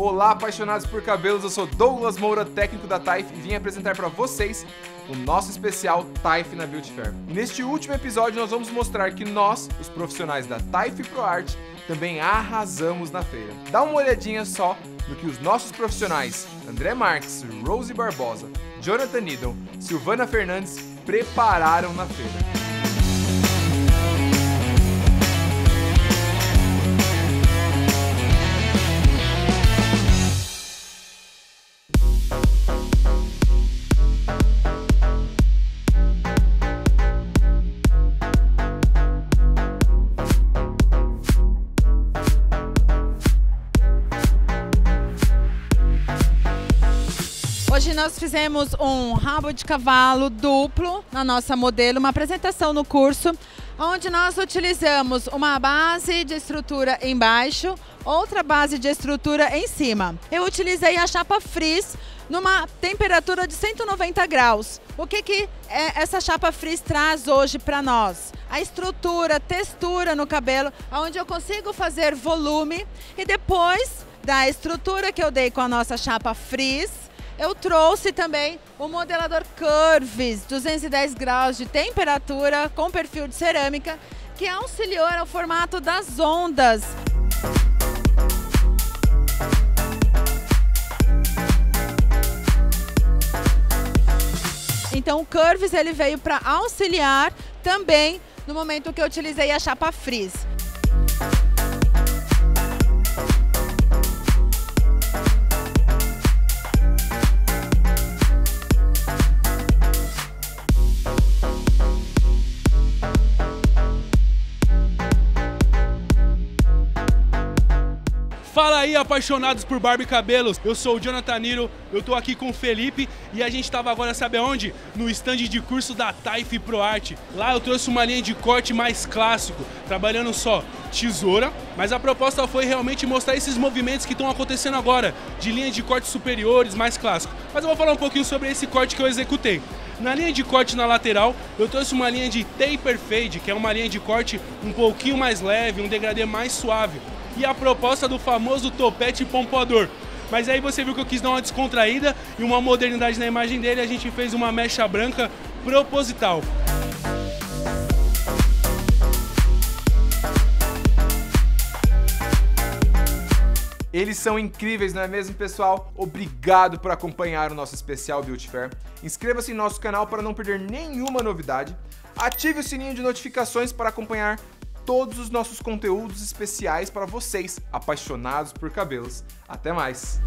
Olá, apaixonados por cabelos, eu sou Douglas Moura, técnico da Taif, e vim apresentar para vocês o nosso especial Taif na Beauty Fair. Neste último episódio nós vamos mostrar que nós, os profissionais da Taif Pro Art, também arrasamos na feira. Dá uma olhadinha só no que os nossos profissionais André Marques, Rose Barbosa, Jonathan Needle, Silvana Fernandes prepararam na feira. Hoje nós fizemos um rabo de cavalo duplo na nossa modelo, uma apresentação no curso, onde nós utilizamos uma base de estrutura embaixo, outra base de estrutura em cima. Eu utilizei a chapa frizz numa temperatura de 190 graus. O que, que é essa chapa frizz traz hoje para nós? A estrutura, textura no cabelo, onde eu consigo fazer volume e depois da estrutura que eu dei com a nossa chapa frizz, eu trouxe também o modelador Curves, 210 graus de temperatura com perfil de cerâmica, que auxiliou ao formato das ondas. Então o Curves ele veio para auxiliar também no momento que eu utilizei a chapa frizz. Fala aí, apaixonados por barba e cabelos. Eu sou o Jonathan Niro, eu tô aqui com o Felipe e a gente tava agora, sabe aonde? No stand de curso da Taif Pro Art. Lá eu trouxe uma linha de corte mais clássico, trabalhando só tesoura, mas a proposta foi realmente mostrar esses movimentos que estão acontecendo agora, de linha de corte superiores, mais clássico. Mas eu vou falar um pouquinho sobre esse corte que eu executei. Na linha de corte na lateral, eu trouxe uma linha de taper fade, que é uma linha de corte um pouquinho mais leve, um degradê mais suave e a proposta do famoso topete pompador. Mas aí você viu que eu quis dar uma descontraída e uma modernidade na imagem dele, a gente fez uma mecha branca proposital. Eles são incríveis, não é mesmo, pessoal? Obrigado por acompanhar o nosso especial Beauty Fair. Inscreva-se em nosso canal para não perder nenhuma novidade. Ative o sininho de notificações para acompanhar todos os nossos conteúdos especiais para vocês, apaixonados por cabelos. Até mais!